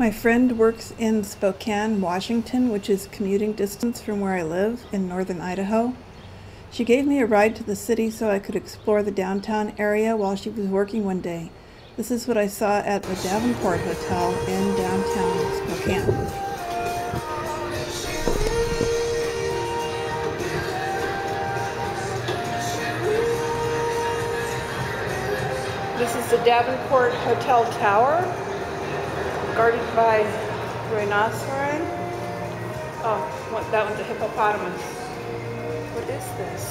My friend works in Spokane, Washington, which is commuting distance from where I live in northern Idaho. She gave me a ride to the city so I could explore the downtown area while she was working one day. This is what I saw at the Davenport Hotel in downtown Spokane. This is the Davenport Hotel Tower, guarded by rhinoceros. Oh, that one's a hippopotamus. What is this?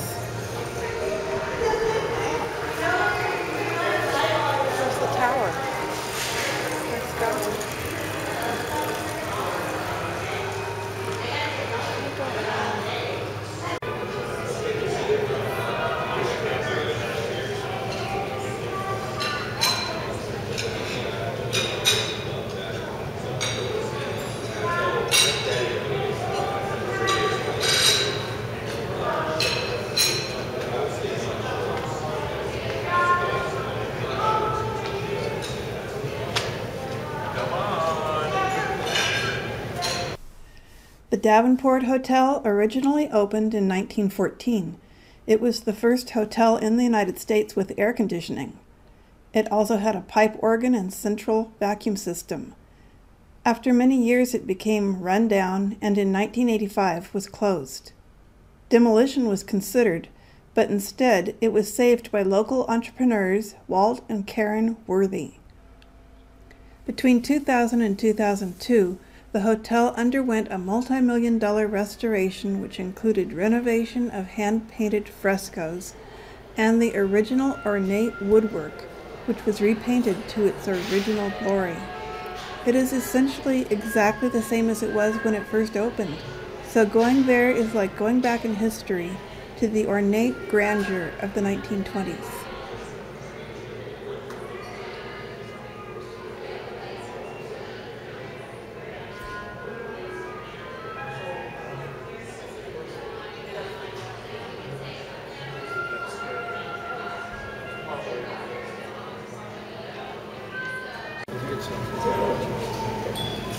Where's the tower? Let's go. The Davenport Hotel originally opened in 1914. It was the first hotel in the United States with air conditioning. It also had a pipe organ and central vacuum system. After many years, it became run down and in 1985 was closed. Demolition was considered, but instead it was saved by local entrepreneurs Walt and Karen Worthy. Between 2000 and 2002, the hotel underwent a multi-million dollar restoration which included renovation of hand-painted frescoes and the original ornate woodwork, which was repainted to its original glory. It is essentially exactly the same as it was when it first opened, so going there is like going back in history to the ornate grandeur of the 1920s.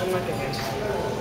I'm not going to.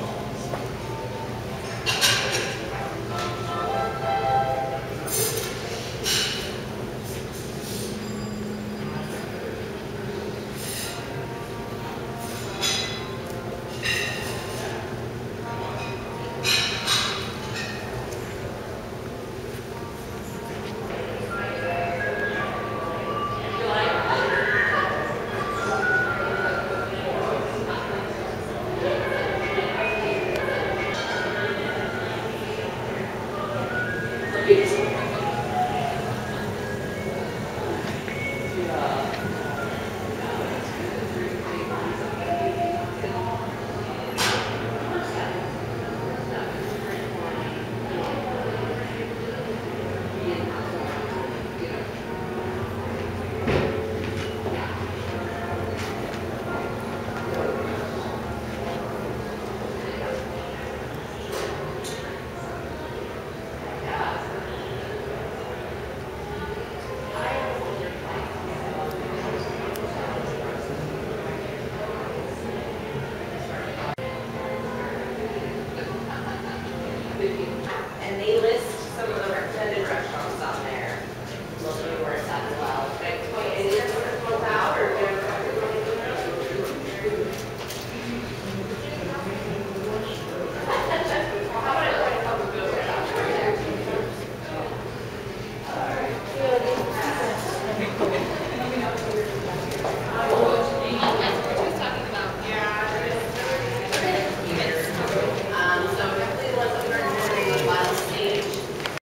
and they list